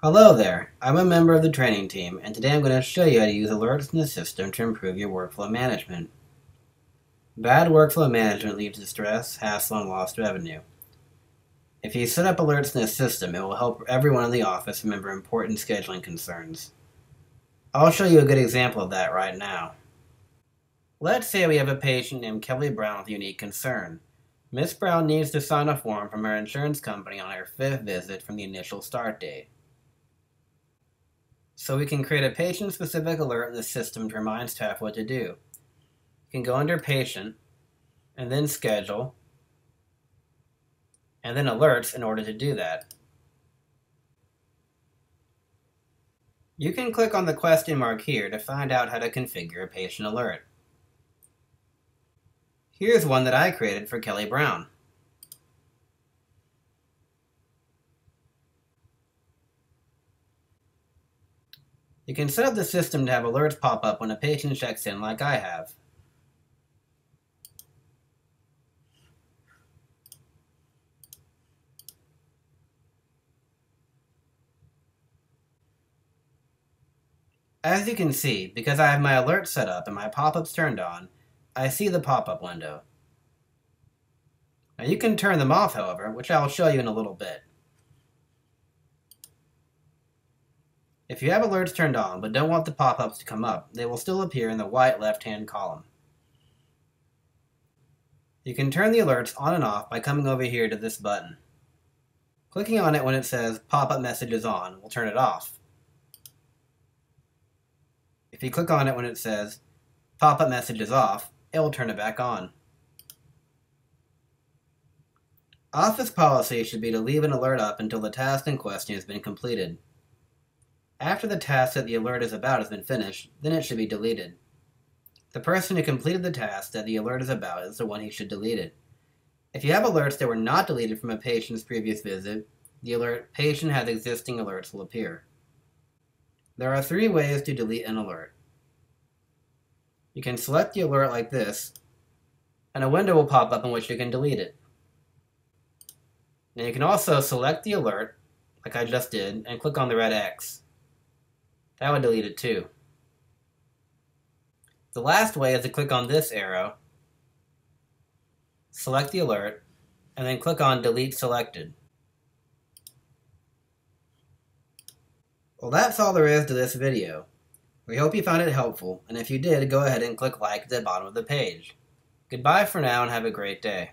Hello there, I'm a member of the training team, and today I'm going to show you how to use alerts in the system to improve your workflow management. Bad workflow management leads to stress, hassle, and lost revenue. If you set up alerts in the system, it will help everyone in the office remember important scheduling concerns. I'll show you a good example of that right now. Let's say we have a patient named Kelly Brown with a unique concern. Miss Brown needs to sign a form from her insurance company on her fifth visit from the initial start date. So we can create a patient-specific alert in the system to remind staff what to do. You can go under Patient, and then Schedule, and then Alerts in order to do that. You can click on the question mark here to find out how to configure a patient alert. Here's one that I created for Kelly Brown. You can set up the system to have alerts pop up when a patient checks in like I have. As you can see, because I have my alert set up and my pop-ups turned on, I see the pop-up window. Now you can turn them off, however, which I'll show you in a little bit. If you have alerts turned on but don't want the pop-ups to come up, they will still appear in the white left-hand column. You can turn the alerts on and off by coming over here to this button. Clicking on it when it says pop-up message is on will turn it off. If you click on it when it says pop-up message is off, it will turn it back on. Office policy should be to leave an alert up until the task in question has been completed. After the task that the alert is about has been finished, then it should be deleted. The person who completed the task that the alert is about is the one who should delete it. If you have alerts that were not deleted from a patient's previous visit, the alert patient has existing alerts will appear. There are three ways to delete an alert. You can select the alert like this, and a window will pop up in which you can delete it. Now you can also select the alert, like I just did, and click on the red X. That would delete it too. The last way is to click on this arrow, select the alert, and then click on Delete Selected. Well, that's all there is to this video. We hope you found it helpful, and if you did, go ahead and click like at the bottom of the page. Goodbye for now and have a great day.